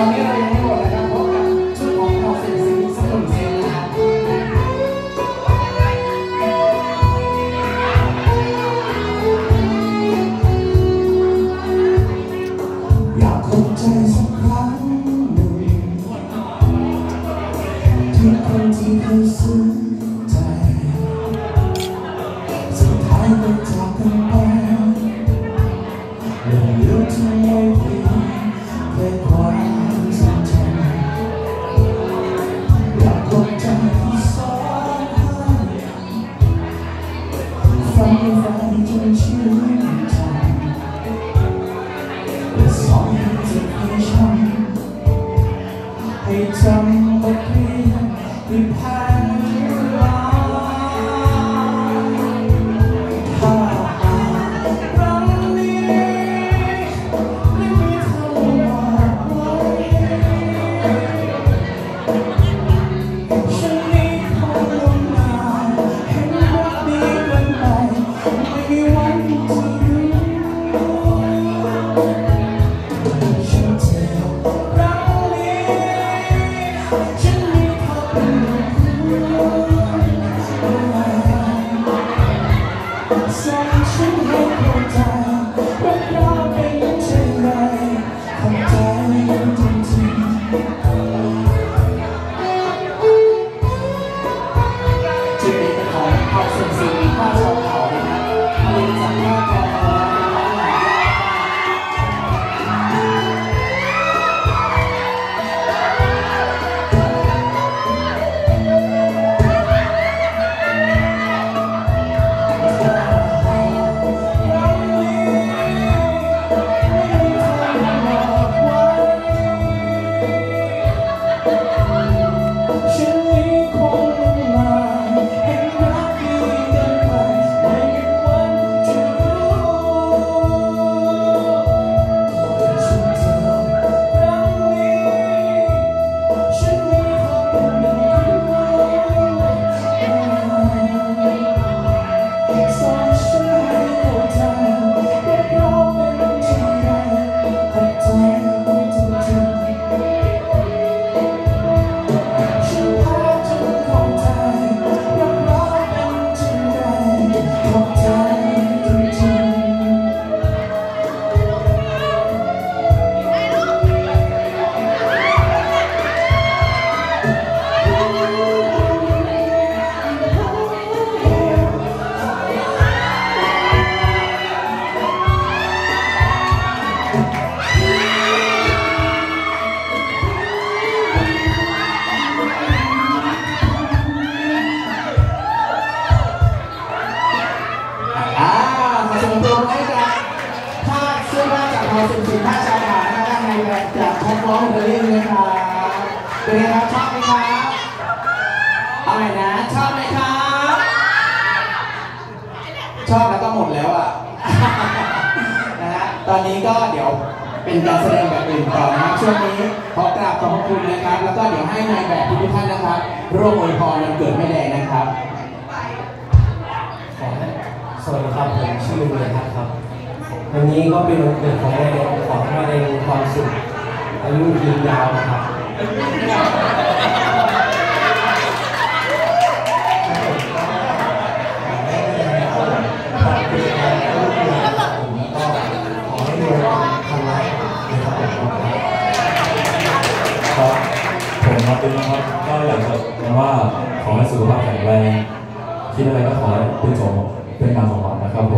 ตอนนี้เรายังไม่หมดนะครับพบกับชุดของเราเซ็นซีสักหนึ่งเซนนะครับอยากคบใจสักครั้งหนึ่งที่คนที่เคยซึ้ง บทเรียนที่ผ่าน ผ้าจากทอสิบสี่ผ้าชาวขาด้านในแบบจากท็อปร้องเดลิงนะครับเป็นไงครับชอบไหมครับอะไรนะชอบไหมครับชอบแล้วก็หมดแล้วอะนะฮะตอนนี้ก็เดี๋ยวเป็นการแสดงแบบอื่นต่อนะครับช่วงนี้ขอกราบขอบคุณนะครับ แล้วก็เดี๋ยวให้นายแบบทุกท่านนะครับร่วมอวยพรวันเกิดแม่แดงนะครับขอให้สวัสดีครับผมชื่อเบียร์ทัศครับ วันนี้ก็เป็นวันเกิดของแม่เด็กขอให้แม่เด็กมีความสุขอายุยืนยาวนะครับขอให้รวยพันล้านนะครับผมครับผมาเป็นนะครับก็อยากจะบอกว่าขอให้สุขภาพแข็งแรงคิดอะไรก็ขอให้เป็นสมเป็นการสมหวังนะครับผม